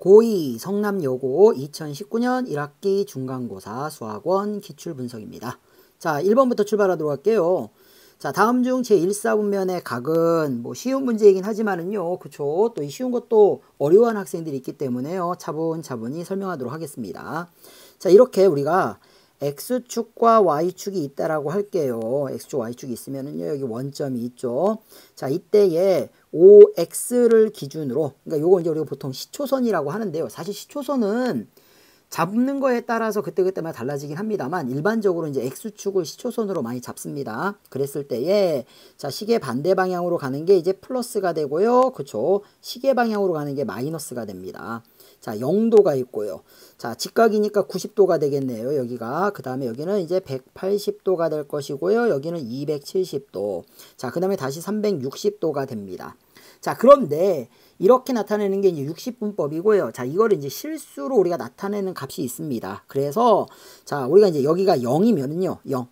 고2 성남여고 2019년 1학기 중간고사 수학원 기출분석입니다. 자, 1번부터 출발하도록 할게요. 자, 다음 중 제1사분면의 각은 뭐 쉬운 문제이긴 하지만은요. 그쵸? 또 이 쉬운 것도 어려운 학생들이 있기 때문에요. 차분차분히 설명하도록 하겠습니다. 자, 이렇게 우리가 X축과 Y축이 있다라고 할게요. X축, Y축이 있으면은요. 여기 원점이 있죠. 자, 이때에 OX를 기준으로 그러니까 요거 이제 우리가 보통 시초선이라고 하는데요. 사실 시초선은 잡는 거에 따라서 그때그때마다 달라지긴 합니다만 일반적으로 이제 X축을 시초선으로 많이 잡습니다. 그랬을 때에 자 시계 반대 방향으로 가는 게 이제 플러스가 되고요. 그쵸? 시계 방향으로 가는 게 마이너스가 됩니다. 자 0도가 있고요. 자 직각이니까 90도가 되겠네요. 여기가 그 다음에 여기는 이제 180도가 될 것이고요. 여기는 270도. 자 그 다음에 다시 360도가 됩니다. 자 그런데 이렇게 나타내는 게 이제 60분법이고요. 자, 이거를 이제 실수로 우리가 나타내는 값이 있습니다. 그래서 자, 우리가 이제 여기가 0이면은요. 0.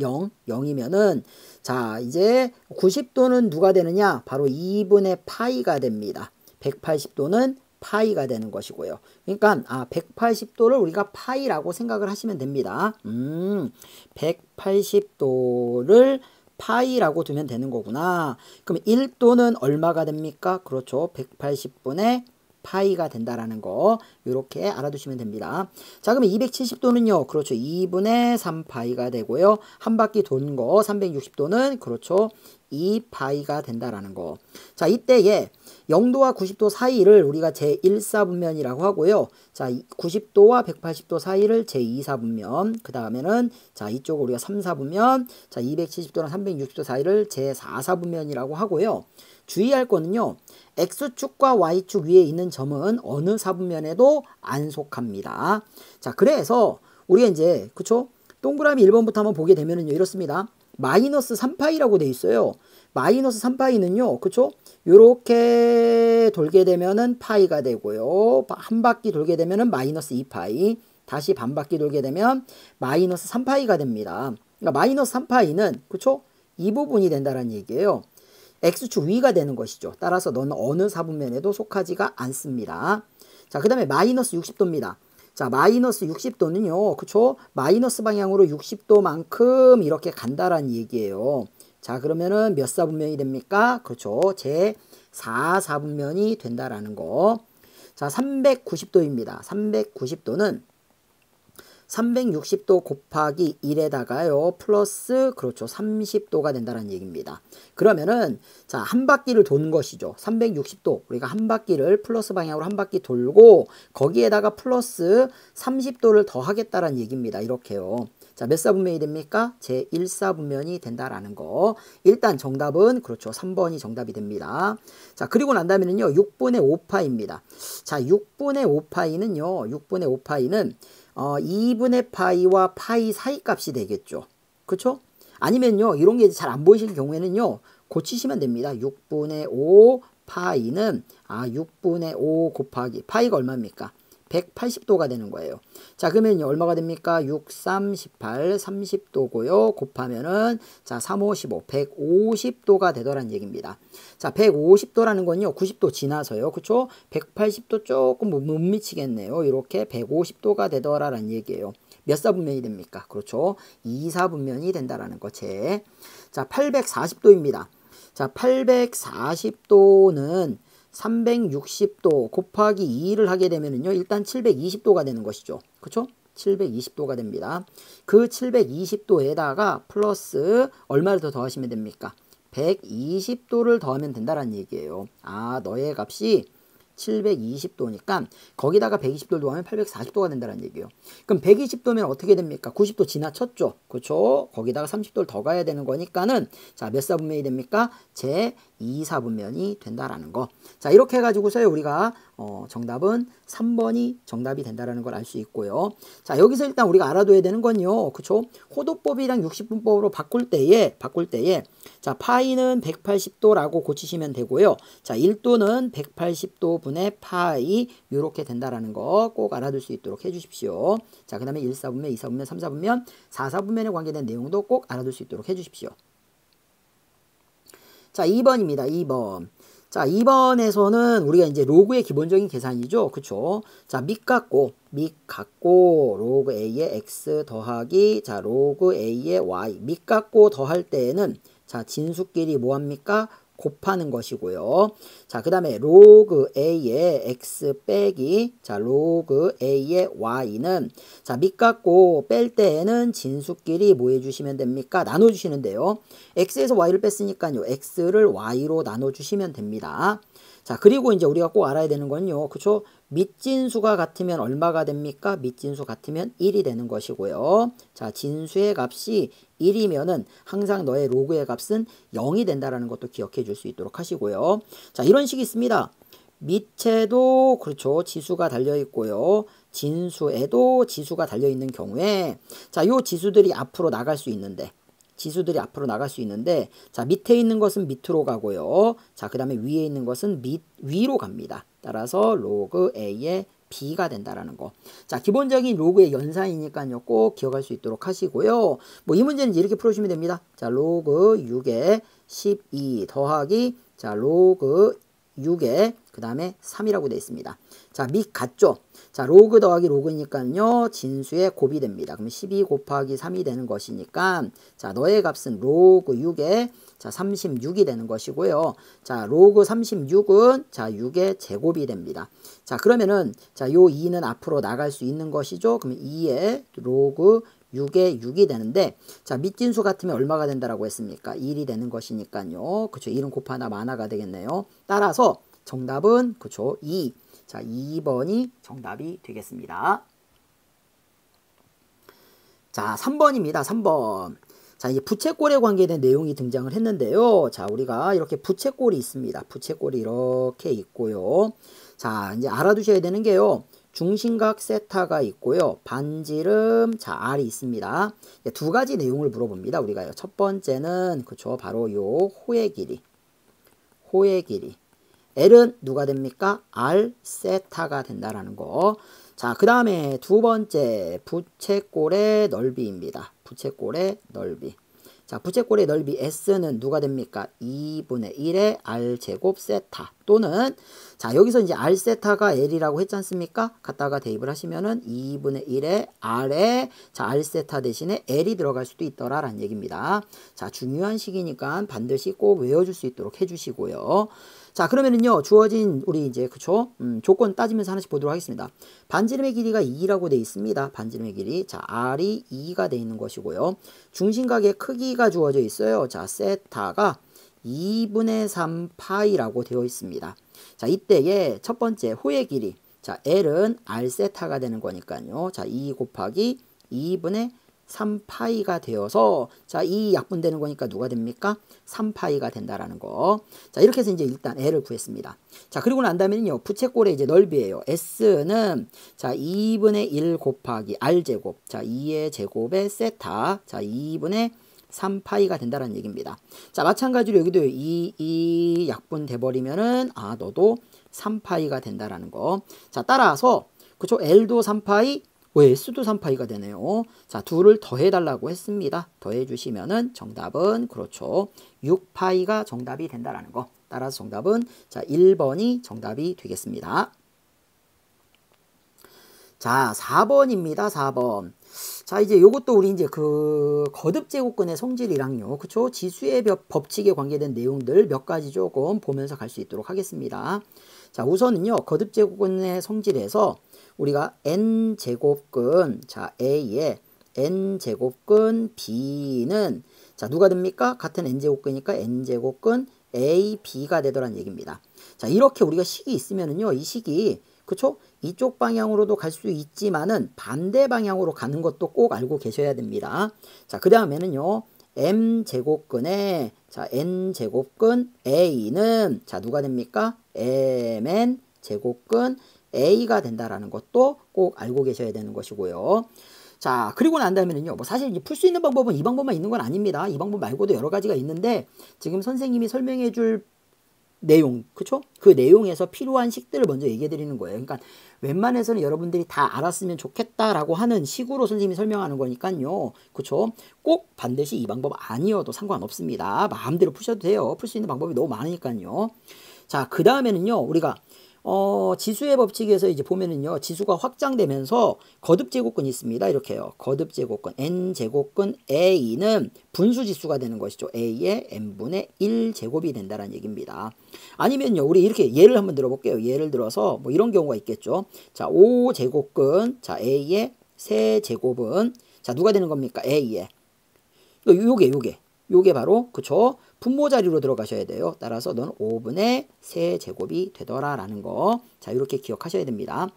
0, 0이면은 자, 이제 90도는 누가 되느냐? 바로 2분의 파이가 됩니다. 180도는 파이가 되는 것이고요. 그러니까 아 180도를 우리가 파이라고 생각을 하시면 됩니다. 음, 180도를 파이라고 두면 되는 거구나. 그럼 1도는 얼마가 됩니까? 그렇죠. 180분의 파이가 된다라는 거 이렇게 알아두시면 됩니다. 자 그러면 270도는요. 그렇죠. 2분의 3파이가 되고요. 한 바퀴 도는 거 360도는 그렇죠. 2파이가 된다라는 거. 자 이때에 0도와 90도 사이를 우리가 제1사분면이라고 하고요. 자, 90도와 180도 사이를 제2사분면. 그 다음에는 자, 이쪽을 우리가 3사분면. 자, 270도랑 360도 사이를 제4사분면이라고 하고요. 주의할 거는요. X축과 Y축 위에 있는 점은 어느 사분면에도 안 속합니다. 자, 그래서 우리가 이제 그쵸? 동그라미 1번부터 한번 보게 되면은요. 이렇습니다. 마이너스 3파이라고 돼 있어요. 마이너스 3파이는요. 그쵸? 요렇게 돌게 되면은 파이가 되고요. 한 바퀴 돌게 되면은 마이너스 2파이. 다시 반 바퀴 돌게 되면 마이너스 3파이가 됩니다. 그러니까 마이너스 3파이는 그쵸? 이 부분이 된다는 얘기예요. X축 위가 되는 것이죠. 따라서 너는 어느 사분면에도 속하지가 않습니다. 자, 그 다음에 마이너스 60도입니다. 자, 마이너스 60도는요. 그쵸? 마이너스 방향으로 60도만큼 이렇게 간다라는 얘기예요. 자, 그러면은 몇 사분면이 됩니까? 그렇죠. 제 4사분면이 된다라는 거. 자, 390도입니다. 390도는 360도 곱하기 1에다가요. 플러스 그렇죠. 30도가 된다는 얘기입니다. 그러면은 자, 한 바퀴를 도는 것이죠. 360도. 우리가 한 바퀴를 플러스 방향으로 한 바퀴 돌고 거기에다가 플러스 30도를 더 하겠다라는 얘기입니다. 이렇게요. 자, 몇 사분면이 됩니까? 제 1사분면이 된다라는 거. 일단 정답은 그렇죠. 3번이 정답이 됩니다. 자, 그리고 난 다음에는요. 6분의 5파입니다. 자, 6분의 5파이는요. 6분의 5파이는 어, 2분의 파이와 파이 사이 값이 되겠죠. 그렇죠? 아니면요. 이런 게 잘 안 보이실 경우에는요. 고치시면 됩니다. 6분의 5 파이는 아 6분의 5 곱하기 파이가 얼마입니까? 180도가 되는 거예요. 자, 그러면 얼마가 됩니까? 6, 3, 18, 30도고요. 곱하면은 자, 3, 5, 15, 150도가 되더란 얘기입니다. 자, 150도라는 건요. 90도 지나서요. 그쵸? 180도 조금 못 미치겠네요. 이렇게 150도가 되더라라는 얘기예요. 몇 사분면이 됩니까? 그렇죠. 2사분면이 된다라는 거 제. 자, 840도입니다. 자, 840도는 360도 곱하기 2를 하게 되면은요. 일단 720도가 되는 것이죠. 그렇죠? 720도가 됩니다. 그 720도에다가 플러스 얼마를 더 더하시면 됩니까? 120도를 더하면 된다는 얘기예요. 아, 너의 값이 720도니까 거기다가 120도를 더하면 840도가 된다는 얘기예요. 그럼 120도면 어떻게 됩니까? 90도 지나쳤죠. 그렇죠? 거기다가 30도를 더 가야 되는 거니까는 자, 몇 사분면이 됩니까? 제 2사분면이 된다라는 거. 자, 이렇게 해 가지고서요. 우리가 어, 정답은 3번이 정답이 된다라는 걸 알 수 있고요. 자, 여기서 일단 우리가 알아둬야 되는 건요. 그쵸? 호도법이랑 60분법으로 바꿀 때에, 바꿀 때에, 자, 파이는 180도라고 고치시면 되고요. 자, 1도는 180도 분의 파이, 요렇게 된다라는 거 꼭 알아둘 수 있도록 해 주십시오. 자, 그 다음에 1사분면, 2사분면, 3사분면, 4사분면에 관계된 내용도 꼭 알아둘 수 있도록 해 주십시오. 자, 2번입니다. 2번. 자, 2번에서는 우리가 이제 로그의 기본적인 계산이죠. 그쵸? 자, 밑 같고, 밑 같고, 로그 A의 X 더하기, 자, 로그 A의 Y. 밑 같고 더할 때에는, 자, 진수끼리 뭐 합니까? 곱하는 것이고요. 자, 그 다음에 로그 A의 X 빼기 자, 로그 A의 Y는 자, 밑갖고 뺄 때에는 진수끼리 뭐 해주시면 됩니까? 나눠주시는데요. X에서 Y를 뺐으니까요. X를 Y로 나눠주시면 됩니다. 자, 그리고 이제 우리가 꼭 알아야 되는 건요. 그쵸? 밑진수가 같으면 얼마가 됩니까? 밑진수 같으면 1이 되는 것이고요. 자, 진수의 값이 1이면은 항상 너의 로그의 값은 0이 된다라는 것도 기억해 줄 수 있도록 하시고요. 자, 이런 식이 있습니다. 밑에도 그렇죠. 지수가 달려 있고요. 진수에도 지수가 달려 있는 경우에 자, 요 지수들이 앞으로 나갈 수 있는데 지수들이 앞으로 나갈 수 있는데 자 밑에 있는 것은 밑으로 가고요. 자 그 다음에 위에 있는 것은 밑 위로 갑니다. 따라서 로그 A의 B가 된다라는 거. 자, 기본적인 로그의 연산이니까요. 꼭 기억할 수 있도록 하시고요. 뭐 이 문제는 이렇게 풀어주시면 됩니다. 자, 로그 6에 12 더하기 자, 로그 6에 그 다음에 3이라고 되어 있습니다. 자, 밑 같죠? 자, 로그 더하기 로그니까요. 진수의 곱이 됩니다. 그럼 12 곱하기 3이 되는 것이니까 자, 너의 값은 로그 6에 자, 36이 되는 것이고요. 자, 로그 36은 자, 6의 제곱이 됩니다. 자, 그러면은 자, 요 2는 앞으로 나갈 수 있는 것이죠. 그럼 2의 로그 6에 6이 되는데 자 밑진수 같으면 얼마가 된다라고 했습니까? 1이 되는 것이니까요. 그쵸 1은 곱하나 마나가 되겠네요. 따라서 정답은 그쵸 2. 자 2번이 정답이 되겠습니다. 자 3번입니다. 3번. 자, 이제 부채꼴에 관계된 내용이 등장을 했는데요. 자, 우리가 이렇게 부채꼴이 있습니다. 부채꼴이 이렇게 있고요. 자, 이제 알아두셔야 되는 게요. 중심각 세타가 있고요. 반지름 자 R이 있습니다. 두 가지 내용을 물어봅니다. 우리가요. 첫 번째는 그쵸 바로 요 호의 길이 호의 길이 L은 누가 됩니까? R 세타가 된다라는 거. 자, 그 다음에 두 번째 부채꼴의 넓이입니다. 부채꼴의 넓이. 자, 부채꼴의 넓이 S는 누가 됩니까? 2분의 1의 R제곱 세타 또는 자 여기서 이제 R 세타가 L이라고 했지 않습니까? 갖다가 대입을 하시면은 2분의 1의 R에 자 R 세타 대신에 L이 들어갈 수도 있더라라는 얘기입니다. 자 중요한 식이니까 반드시 꼭 외워줄 수 있도록 해주시고요. 자 그러면은요 주어진 우리 이제 그쵸? 음, 조건 따지면서 하나씩 보도록 하겠습니다. 반지름의 길이가 2라고 돼 있습니다. 반지름의 길이. 자 R이 2가 돼 있는 것이고요. 중심각의 크기가 주어져 있어요. 자 세타가 2분의 3 파이라고 되어 있습니다. 자 이때에 첫 번째 호의 길이. 자 L은 R 세타가 되는 거니까요. 자2 곱하기 2분의 3파이가 되어서 자 이 약분되는 거니까 누가 됩니까? 3파이가 된다라는 거. 자 이렇게 해서 이제 일단 L을 구했습니다. 자 그리고 난 다음에는요 부채꼴의 이제 넓이에요. S는 자 2분의 1 곱하기 R제곱 자 2의 제곱의 세타 자 2분의 3파이가 된다는 얘기입니다. 자 마찬가지로 여기도 이, 이 약분 돼버리면은 아 너도 3파이가 된다라는 거. 자 따라서 그쵸 L도 3파이 왜 S도 3파이가 되네요. 자, 둘을 더해달라고 했습니다. 더해주시면은 정답은 그렇죠. 6파이가 정답이 된다라는 거. 따라서 정답은 자 1번이 정답이 되겠습니다. 자 4번입니다. 4번. 자 이제 요것도 우리 이제 그 거듭 제곱근의 성질이랑요. 그쵸? 지수의 법칙에 관계된 내용들 몇 가지 조금 보면서 갈 수 있도록 하겠습니다. 자 우선은요. 거듭 제곱근의 성질에서 우리가 n제곱근 자 A의 n제곱근 B는 자 누가 됩니까? 같은 n제곱근이니까 n제곱근 A, B가 되더란 얘기입니다. 자 이렇게 우리가 식이 있으면은요 이 식이 그쵸? 이쪽 방향으로도 갈 수 있지만은 반대 방향으로 가는 것도 꼭 알고 계셔야 됩니다. 자 그 다음에는요 m 제곱근에 자 n 제곱근 a는 자 누가 됩니까? mn 제곱근 A가 된다라는 것도 꼭 알고 계셔야 되는 것이고요. 자, 그리고 난 다음에는요, 뭐 사실 풀 수 있는 방법은 이 방법만 있는 건 아닙니다. 이 방법 말고도 여러 가지가 있는데, 지금 선생님이 설명해 줄 내용, 그쵸? 그 내용에서 필요한 식들을 먼저 얘기해 드리는 거예요. 그러니까 웬만해서는 여러분들이 다 알았으면 좋겠다라고 하는 식으로 선생님이 설명하는 거니까요. 그쵸? 꼭 반드시 이 방법 아니어도 상관없습니다. 마음대로 푸셔도 돼요. 풀 수 있는 방법이 너무 많으니까요. 자, 그 다음에는요, 우리가 어, 지수의 법칙에서 이제 보면은요, 지수가 확장되면서 거듭 제곱근이 있습니다. 이렇게요. 거듭 제곱근, n 제곱근 a는 분수 지수가 되는 것이죠. a의 n분의 1 제곱이 된다는 얘기입니다. 아니면요, 우리 이렇게 예를 한번 들어볼게요. 예를 들어서 뭐 이런 경우가 있겠죠. 자, 5 제곱근, 자, a의 세 제곱은 자, 누가 되는 겁니까? a의 요게 요게 요게 바로 그쵸 분모 자리로 들어가셔야 돼요. 따라서 넌 5분의 3제곱이 되더라라는 거. 자, 이렇게 기억하셔야 됩니다.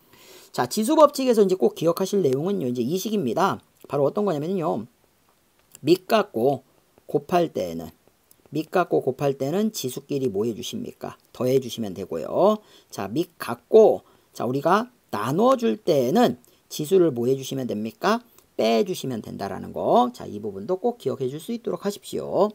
자, 지수 법칙에서 이제 꼭 기억하실 내용은요. 이제 이 식입니다. 바로 어떤 거냐면요. 밑 깎고 곱할 때는 밑 깎고 곱할 때는 지수끼리 뭐 해 주십니까? 더해 주시면 되고요. 자, 밑 깎고 자, 우리가 나눠 줄 때는 지수를 뭐 해 주시면 됩니까? 빼 주시면 된다라는 거. 자, 이 부분도 꼭 기억해 줄 수 있도록 하십시오.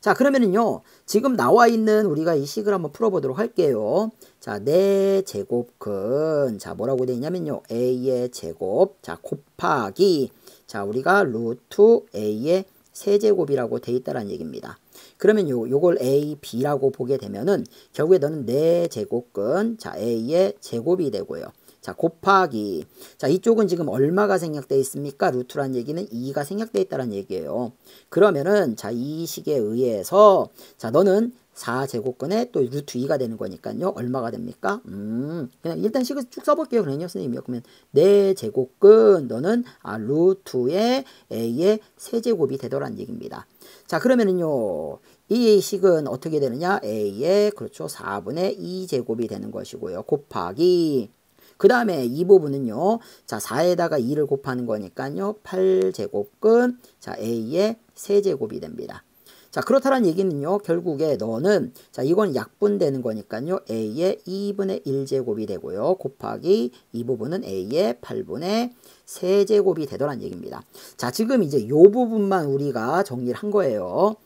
자, 그러면은요, 지금 나와 있는 우리가 이 식을 한번 풀어보도록 할게요. 자, 4 제곱근. 자, 뭐라고 되어 있냐면요. a의 제곱. 자, 곱하기. 자, 우리가 루트 a의 세제곱이라고 돼 있다는 얘기입니다. 그러면 요, 요걸 a, b라고 보게 되면은 결국에 너는 4 제곱근. 자, a의 제곱이 되고요. 자 곱하기 자 이쪽은 지금 얼마가 생략되어 있습니까? 루트란 얘기는 2가 생략되어 있다는 얘기예요. 그러면은 자 이 식에 의해서 자 너는 4제곱근에 또 루트 2가 되는 거니까요. 얼마가 됩니까? 음, 그냥 일단 식을 쭉 써볼게요. 그러면요, 선생님이요. 그러면 4제곱근 너는 아, 루트의 a의 세제곱이 되더란 얘기입니다. 자, 그러면은요, 이 식은 어떻게 되느냐? a의 그렇죠. 4분의 2제곱이 되는 것이고요. 곱하기 그 다음에 이 부분은요. 자, 4에다가 2를 곱하는 거니까요. 8제곱근 자, a의 세제곱이 됩니다. 자, 그렇다는 얘기는요. 결국에 너는 자, 이건 약분되는 거니까요. a의 2분의 1제곱이 되고요. 곱하기 이 부분은 a의 8분의 세제곱이 되더란 얘기입니다. 자, 지금 이제 요 부분만 우리가 정리를 한 거예요.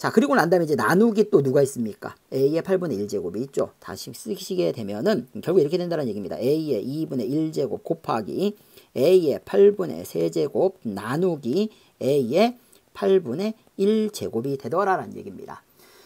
자, 그리고 난 다음에 이제 나누기 또 누가 있습니까? a의 8분의 1제곱이 있죠. 다시 쓰시게 되면은 결국 이렇게 된다는 얘기입니다. a의 2분의 1제곱 곱하기 a의 8분의 3제곱 나누기 a의 8분의 1제곱이 되더라라는 얘기입니다.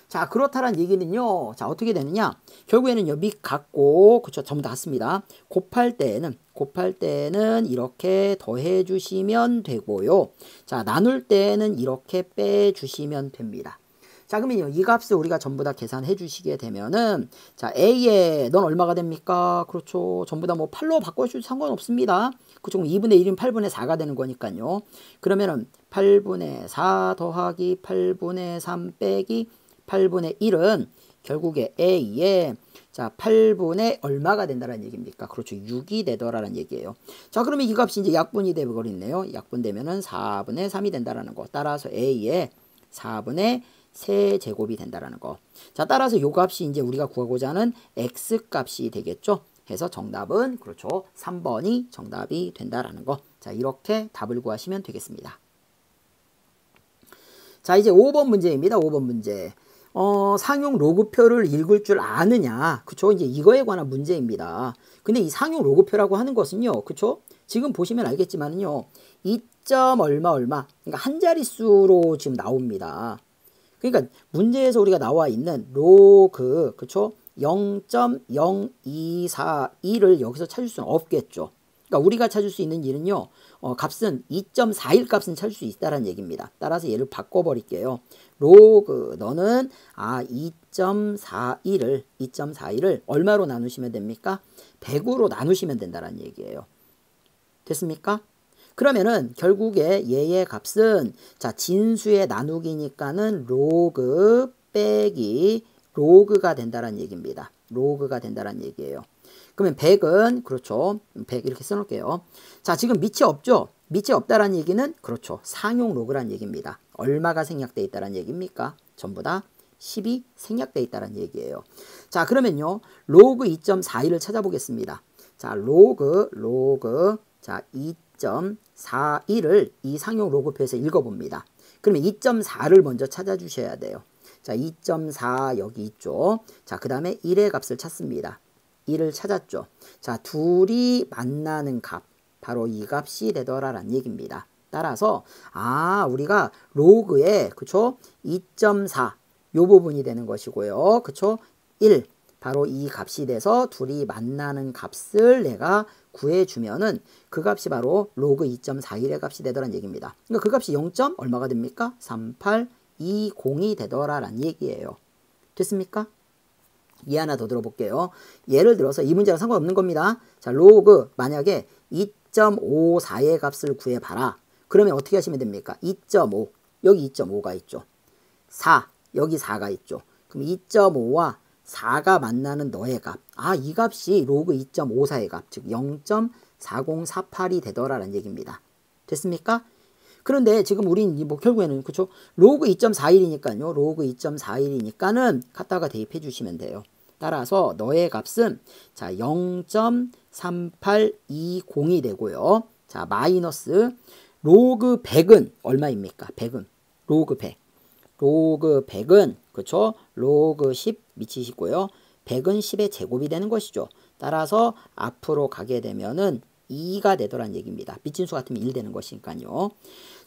자, 그렇다란 얘기는요. 자, 어떻게 되느냐? 결국에는요. 밑 같고 그쵸 전부 다 같습니다. 곱할 때는 곱할 때는 이렇게 더해 주시면 되고요. 자, 나눌 때는 이렇게 빼 주시면 됩니다. 자 그러면요 이 값을 우리가 전부 다 계산해 주시게 되면은 자 A에 넌 얼마가 됩니까 그렇죠 전부 다 뭐 8로 바꿔주셔도 상관없습니다 그렇죠 2분의 1이면 8분의 4가 되는 거니까요 그러면은 8분의 4 더하기 8분의 3 빼기 8분의 1은 결국에 A에 자 8분의 얼마가 된다는 얘기입니까? 그렇죠. 6이 되더라는 얘기예요. 자 그러면 이 값이 이제 약분이 되버리네요. 약분되면은 4분의 3이 된다라는 거. 따라서 A에 4분의 세제곱이 된다라는 거. 자, 따라서 요 값이 이제 우리가 구하고자 하는 x 값이 되겠죠. 해서 정답은 그렇죠. 3번이 정답이 된다라는 거. 자, 이렇게 답을 구하시면 되겠습니다. 자, 이제 5번 문제입니다. 5번 문제. 어, 상용 로그표를 읽을 줄 아느냐. 그쵸? 이제 이거에 관한 문제입니다. 근데 이 상용 로그표라고 하는 것은요. 그쵸? 지금 보시면 알겠지만요. 2점 얼마 얼마. 그러니까 한 자릿수로 지금 나옵니다. 그러니까 문제에서 우리가 나와 있는 로그 그쵸? 0.0242를 여기서 찾을 수는 없겠죠. 그러니까 우리가 찾을 수 있는 일은요. 어, 값은 2.41 값은 찾을 수 있다는 얘기입니다. 따라서 얘를 바꿔버릴게요. 로그 너는 아 2.41을 2.41을 얼마로 나누시면 됩니까? 100으로 나누시면 된다는 얘기예요. 됐습니까? 그러면은 결국에 얘의 값은 자 진수의 나누기니까는 로그 빼기 로그가 된다는 얘기입니다. 로그가 된다는 얘기예요. 그러면 100은 그렇죠. 100 이렇게 써놓을게요. 자 지금 밑이 없죠. 밑이 없다라는 얘기는 그렇죠. 상용 로그란 얘기입니다. 얼마가 생략되어 있다는 얘기입니까? 전부 다 10이 생략되어 있다는 얘기예요. 자 그러면요. 로그 2.41을 찾아보겠습니다. 자 로그 로그 자 2.41을 이 상용 로그표에서 읽어봅니다. 그러면 2.4를 먼저 찾아주셔야 돼요. 자, 2.4 여기 있죠. 자, 그 다음에 1의 값을 찾습니다. 1을 찾았죠. 자, 둘이 만나는 값. 바로 이 값이 되더라라는 얘기입니다. 따라서 아 우리가 로그에 그쵸 2.4 요 부분이 되는 것이고요. 그쵸 1 바로 이 값이 돼서 둘이 만나는 값을 내가 구해주면은 그 값이 바로 로그 2.41의 값이 되더란 얘기입니다. 그러니까 그 값이 0. 얼마가 됩니까? 3820이 되더라라는 얘기예요. 됐습니까? 이 하나 더 들어볼게요. 예를 들어서 이 문제랑 상관없는 겁니다. 자, 로그 만약에 2.54의 값을 구해봐라. 그러면 어떻게 하시면 됩니까? 2.5 여기 2.5가 있죠. 4 여기 4가 있죠. 그럼 2.5와 4가 만나는 너의 값. 아, 이 값이 로그 2.54의 값, 즉 0.4048이 되더라라는 얘기입니다. 됐습니까? 그런데 지금 우린 뭐 결국에는 그쵸 로그 2.41이니까요. 로그 2.41이니까는 갖다가 대입해 주시면 돼요. 따라서 너의 값은 자 0.3820이 되고요. 자 마이너스 로그 100은 얼마입니까? 100은 로그 100. 로그 100은 그렇죠? 로그 10 밑이시고요. 100은 10의 제곱이 되는 것이죠. 따라서 앞으로 가게 되면은 2가 되더란 얘기입니다. 밑 진수 같으면 1 되는 것이니까요.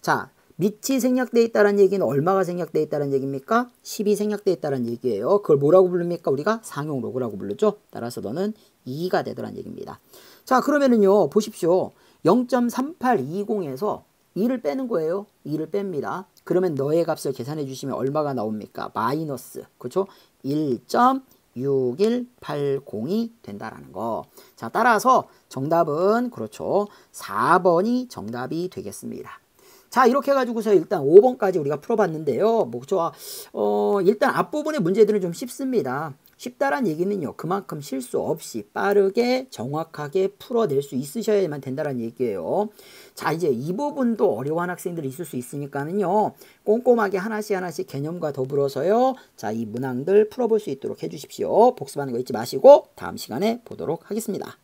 자, 밑이 생략되어 있다는 얘기는 얼마가 생략되어 있다는 얘기입니까? 10이 생략되어 있다는 얘기예요. 그걸 뭐라고 부릅니까? 우리가 상용 로그라고 부르죠. 따라서 너는 2가 되더란 얘기입니다. 자, 그러면은요. 보십시오. 0.3820에서 2를 빼는 거예요. 2를 뺍니다. 그러면 너의 값을 계산해 주시면 얼마가 나옵니까? 마이너스. 그렇죠? 1.6180이 된다라는 거. 자, 따라서 정답은 그렇죠. 4번이 정답이 되겠습니다. 자 이렇게 해가지고서 일단 5번까지 우리가 풀어봤는데요. 뭐 좋아. 어 일단 앞부분의 문제들은 좀 쉽습니다. 쉽다란 얘기는요. 그만큼 실수 없이 빠르게 정확하게 풀어낼 수 있으셔야만 된다는 얘기예요. 자 이제 이 부분도 어려운 학생들이 있을 수 있으니까는요. 꼼꼼하게 하나씩 하나씩 개념과 더불어서요. 자 이 문항들 풀어볼 수 있도록 해주십시오. 복습하는 거 잊지 마시고 다음 시간에 보도록 하겠습니다.